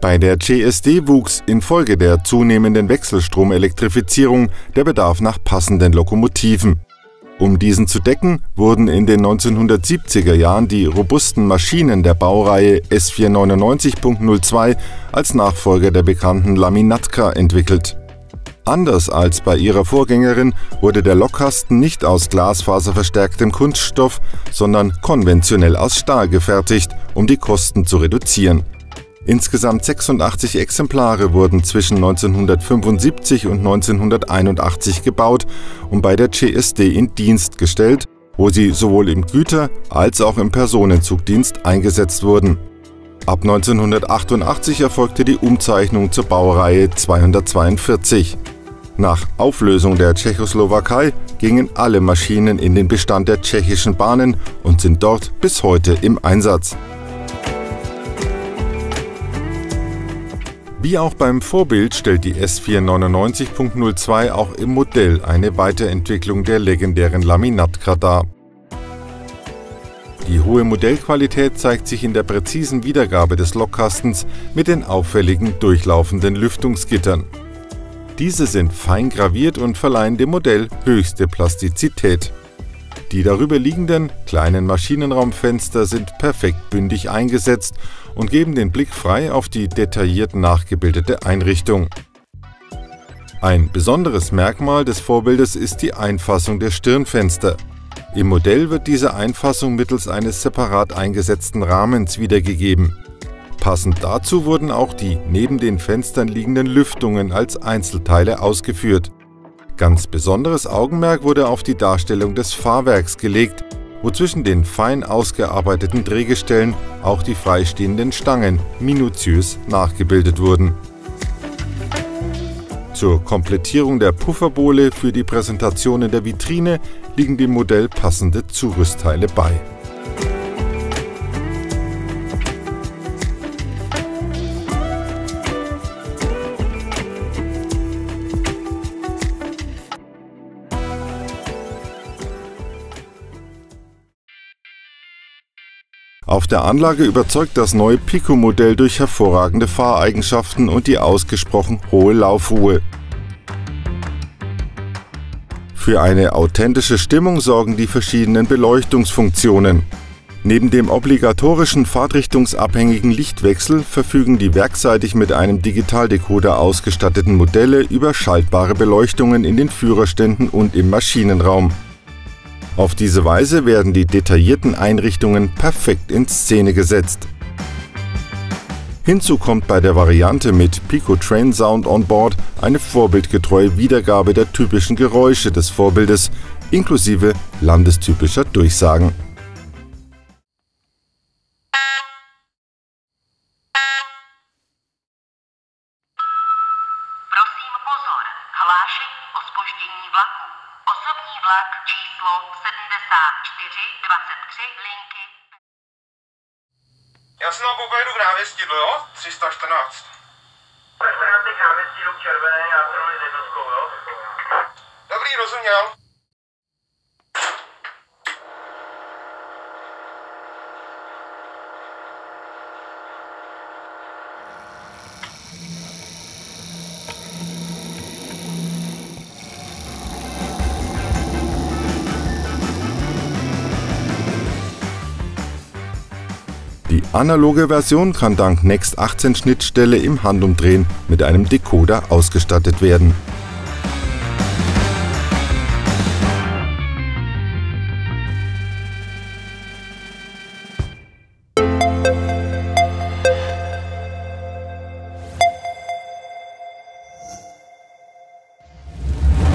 Bei der CSD wuchs infolge der zunehmenden Wechselstromelektrifizierung der Bedarf nach passenden Lokomotiven. Um diesen zu decken, wurden in den 1970er Jahren die robusten Maschinen der Baureihe S499.02 als Nachfolger der bekannten Laminatka entwickelt. Anders als bei ihrer Vorgängerin wurde der Lokkasten nicht aus glasfaserverstärktem Kunststoff, sondern konventionell aus Stahl gefertigt, um die Kosten zu reduzieren. Insgesamt 86 Exemplare wurden zwischen 1975 und 1981 gebaut und bei der CSD in Dienst gestellt, wo sie sowohl im Güter- als auch im Personenzugdienst eingesetzt wurden. Ab 1988 erfolgte die Umzeichnung zur Baureihe 242. Nach Auflösung der Tschechoslowakei gingen alle Maschinen in den Bestand der tschechischen Bahnen und sind dort bis heute im Einsatz. Wie auch beim Vorbild stellt die S499.02 auch im Modell eine Weiterentwicklung der legendären Laminatka dar. Die hohe Modellqualität zeigt sich in der präzisen Wiedergabe des Lokkastens mit den auffälligen durchlaufenden Lüftungsgittern. Diese sind fein graviert und verleihen dem Modell höchste Plastizität. Die darüber liegenden kleinen Maschinenraumfenster sind perfekt bündig eingesetzt und geben den Blick frei auf die detailliert nachgebildete Einrichtung. Ein besonderes Merkmal des Vorbildes ist die Einfassung der Stirnfenster. Im Modell wird diese Einfassung mittels eines separat eingesetzten Rahmens wiedergegeben. Passend dazu wurden auch die neben den Fenstern liegenden Lüftungen als Einzelteile ausgeführt. Ganz besonderes Augenmerk wurde auf die Darstellung des Fahrwerks gelegt, wo zwischen den fein ausgearbeiteten Drehgestellen auch die freistehenden Stangen minutiös nachgebildet wurden. Zur Komplettierung der Pufferbohle für die Präsentation in der Vitrine liegen dem Modell passende Zurüstteile bei. Auf der Anlage überzeugt das neue Pico-Modell durch hervorragende Fahreigenschaften und die ausgesprochen hohe Laufruhe. Für eine authentische Stimmung sorgen die verschiedenen Beleuchtungsfunktionen. Neben dem obligatorischen fahrtrichtungsabhängigen Lichtwechsel verfügen die werkseitig mit einem Digitaldecoder ausgestatteten Modelle über schaltbare Beleuchtungen in den Führerständen und im Maschinenraum. Auf diese Weise werden die detaillierten Einrichtungen perfekt in Szene gesetzt. Hinzu kommt bei der Variante mit Pico Train Sound on Board eine vorbildgetreue Wiedergabe der typischen Geräusche des Vorbildes inklusive landestypischer Durchsagen. Osobní vlak číslo 7423 linky Já se tam pojedu k návěstí, jo? 314. Tak se na těch náměstí jdou červené, já to s jednotkou, jo? Dobrý, rozuměl. Die analoge Version kann dank Next 18 Schnittstelle im Handumdrehen mit einem Decoder ausgestattet werden